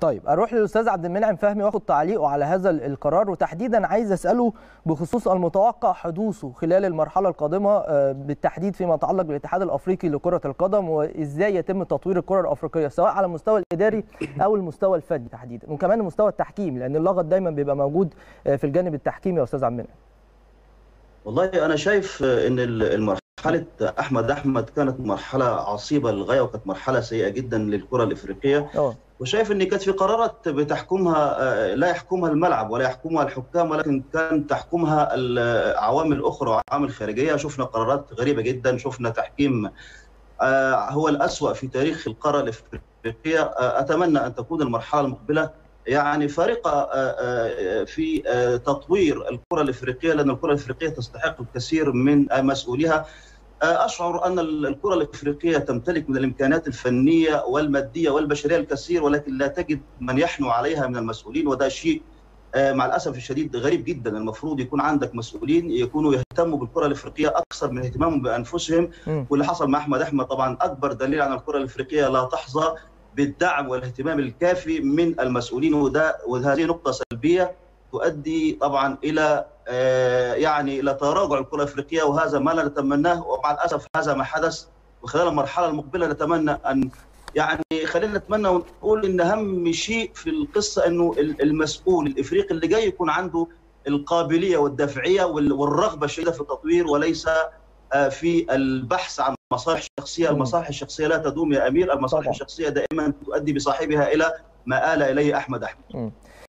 طيب أروح للأستاذ عبد المنعم فهمي واخد تعليقه على هذا القرار وتحديدا عايز أسأله بخصوص المتوقع حدوثه خلال المرحلة القادمة بالتحديد فيما يتعلق بالاتحاد الأفريقي لكرة القدم وإزاي يتم تطوير الكرة الأفريقية سواء على المستوى الإداري أو المستوى الفني تحديدا وكمان المستوى التحكيمي لأن اللغط دايما بيبقى موجود في الجانب التحكيمي يا أستاذ عبد المنعم. والله أنا شايف إن المرحلة مرحله أحمد أحمد كانت مرحلة عصيبة للغاية وكانت مرحلة سيئة جدا للكرة الإفريقية. أوه. وشايف إن كانت في قرارات بتحكمها لا يحكمها الملعب ولا يحكمها الحكام ولكن كان تحكمها العوامل أخرى وعوامل خارجيه شفنا قرارات غريبة جدا شفنا تحكيم هو الأسوأ في تاريخ القارة الإفريقية. أتمنى أن تكون المرحلة المقبلة. يعني فارقه في تطوير الكرة الإفريقية لأن الكرة الإفريقية تستحق الكثير من مسؤوليها. أشعر أن الكرة الإفريقية تمتلك من الإمكانات الفنية والمادية والبشرية الكثير ولكن لا تجد من يحنو عليها من المسؤولين وده شيء مع الأسف الشديد غريب جدا. المفروض يكون عندك مسؤولين يكونوا يهتموا بالكرة الإفريقية أكثر من اهتمامهم بأنفسهم. واللي حصل مع أحمد أحمد طبعا أكبر دليل على الكرة الإفريقية لا تحظى بالدعم والاهتمام الكافي من المسؤولين وده وهذه نقطة سلبية تؤدي طبعا إلى يعني إلى تراجع الكره الافريقيه وهذا ما لا نتمناه ومع الأسف هذا ما حدث. وخلال المرحلة المقبلة نتمنى أن يعني خلينا نتمنى ونقول إن أهم شيء في القصة إنه المسؤول الإفريقي اللي جاي يكون عنده القابلية والدافعيه والرغبة الشديدة في التطوير وليس في البحث عن مصالح شخصية، المصالح الشخصية لا تدوم يا أمير، المصالح. الشخصية دائما تؤدي بصاحبها إلى ما آل إليه أحمد أحمد.